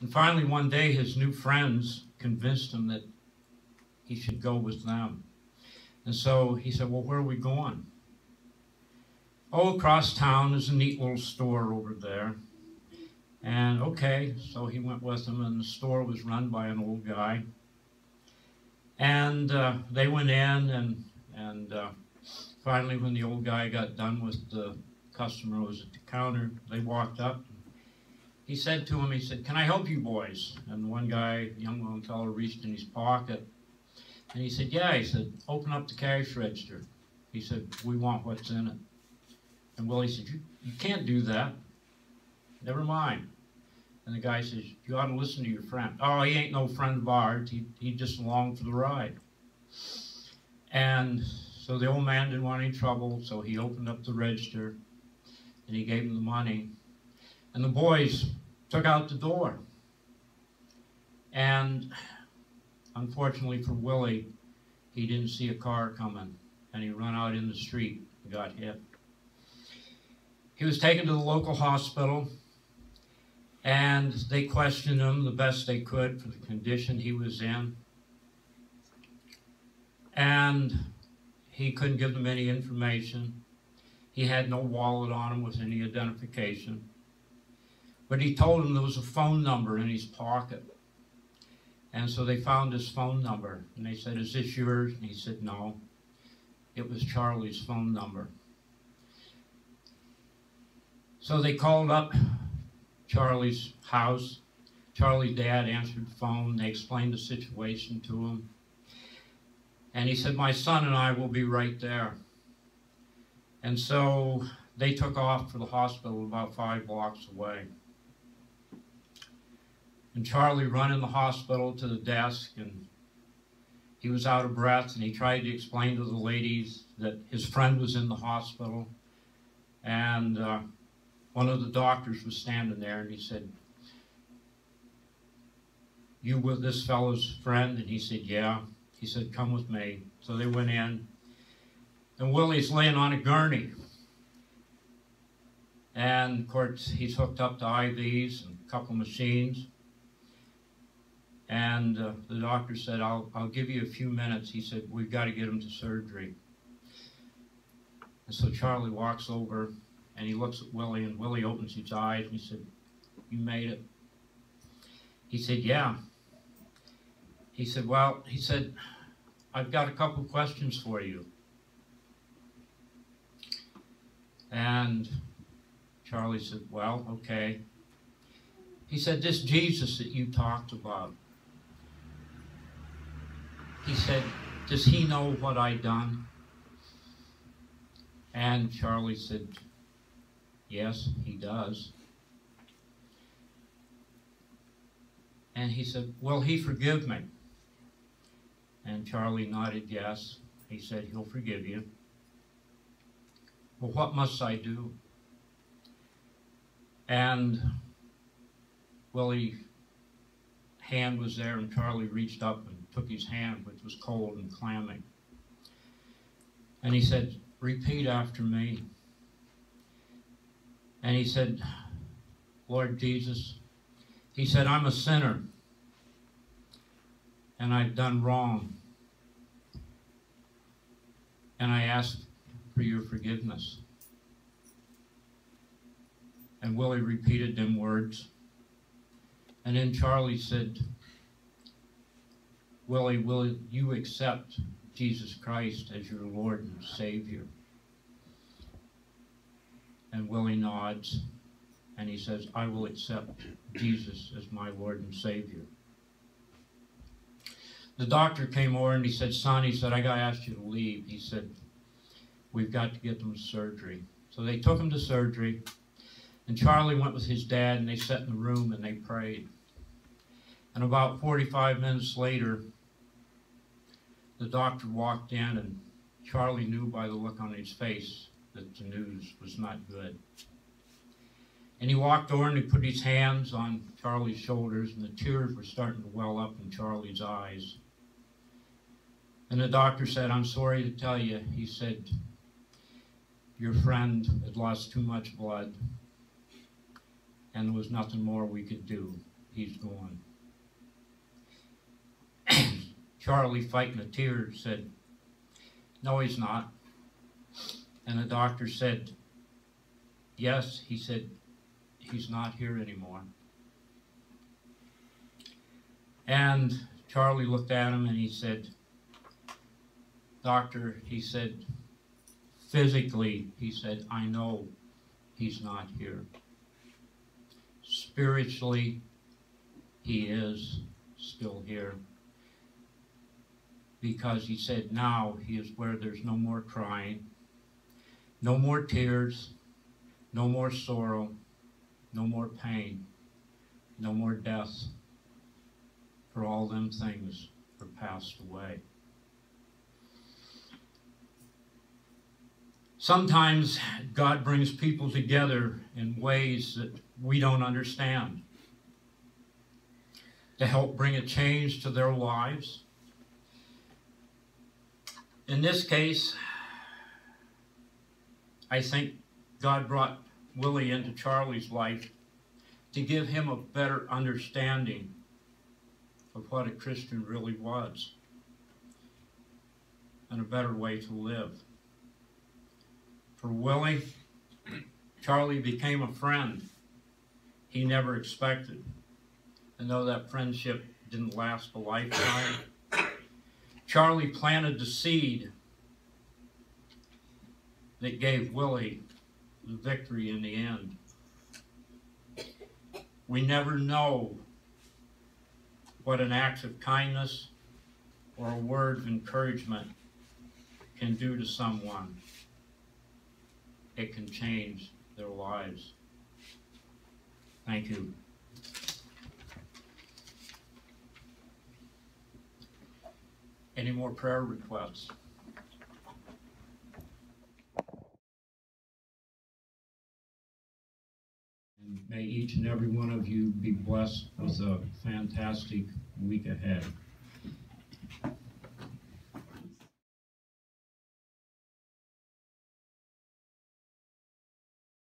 And finally, one day, his new friends convinced him that he should go with them. And so he said, Well, where are we going? Oh, across town is a neat little store over there. And okay, so he went with them, and the store was run by an old guy. And uh, they went in, and and uh, finally, when the old guy got done with the customer who was at the counter, they walked up. He said to him, he said, "Can I help you boys?" And the one guy, young one fellow, reached in his pocket, and he said, "Yeah." He said, "Open up the cash register." He said, "We want what's in it." And Willie said, "You you can't do that." Never mind. And the guy says, You ought to listen to your friend. Oh, he ain't no friend of ours. He, he just along for the ride. And so the old man didn't want any trouble, so he opened up the register and he gave him the money. And the boys took out the door. And unfortunately for Willie, he didn't see a car coming and he ran out in the street and got hit. He was taken to the local hospital and they questioned him the best they could for the condition he was in. And he couldn't give them any information. He had no wallet on him with any identification. But he told them there was a phone number in his pocket. And so they found his phone number. And they said, Is this yours? And he said, No. It was Charlie's phone number. So they called up Charlie's house. Charlie's dad answered the phone. They explained the situation to him. And he said, My son and I will be right there. And so they took off for the hospital about five blocks away. And Charlie run in the hospital to the desk and he was out of breath and he tried to explain to the ladies that his friend was in the hospital. And uh, one of the doctors was standing there and he said, You with this fellow's friend? And he said, Yeah. He said, Come with me. So they went in. And Willie's laying on a gurney. And of course, he's hooked up to IVs and a couple machines. And uh, the doctor said, I'll, I'll give you a few minutes. He said, We've got to get him to surgery. And so Charlie walks over and he looks at Willie, and Willie opens his eyes and he said, You made it. He said, Yeah. He said, Well, he said, I've got a couple questions for you. And Charlie said, Well, okay. He said, This Jesus that you talked about, he said, Does he know what I done? And Charlie said, Yes, he does. And he said, Will he forgive me? And Charlie nodded yes. He said, He'll forgive you. Well, what must I do? And Willie's hand was there, and Charlie reached up and took his hand, which was cold and clammy. And he said, Repeat after me. And he said, Lord Jesus, he said, I'm a sinner and I've done wrong. And I ask for your forgiveness. And Willie repeated them words. And then Charlie said, Willie, will you accept Jesus Christ as your Lord and Savior? And Willie nods and he says, I will accept Jesus as my Lord and Savior. The doctor came over and he said, Son, he said, I got to ask you to leave. He said, We've got to get them surgery. So they took him to surgery. And Charlie went with his dad and they sat in the room and they prayed. And about 45 minutes later, the doctor walked in and Charlie knew by the look on his face that the news was not good. And he walked over and he put his hands on Charlie's shoulders, and the tears were starting to well up in Charlie's eyes. And the doctor said, I'm sorry to tell you, he said, your friend had lost too much blood, and there was nothing more we could do. he's gone. Charlie, fighting the tears, said, No, he's not. And the doctor said, Yes, he said, He's not here anymore. And Charlie looked at him and he said, Doctor, he said, physically, he said, I know he's not here. Spiritually, he is still here. Because he said, now he is where there's no more crying, no more tears, no more sorrow, no more pain, no more death. For all them things are passed away. Sometimes God brings people together in ways that we don't understand to help bring a change to their lives. In this case, I think God brought Willie into Charlie's life to give him a better understanding of what a Christian really was and a better way to live. For Willie, Charlie became a friend he never expected. And though that friendship didn't last a lifetime, Charlie planted the seed that gave Willie the victory in the end. We never know what an act of kindness or a word of encouragement can do to someone it can change their lives. Thank you. Any more prayer requests? And may each and every one of you be blessed with a fantastic week ahead.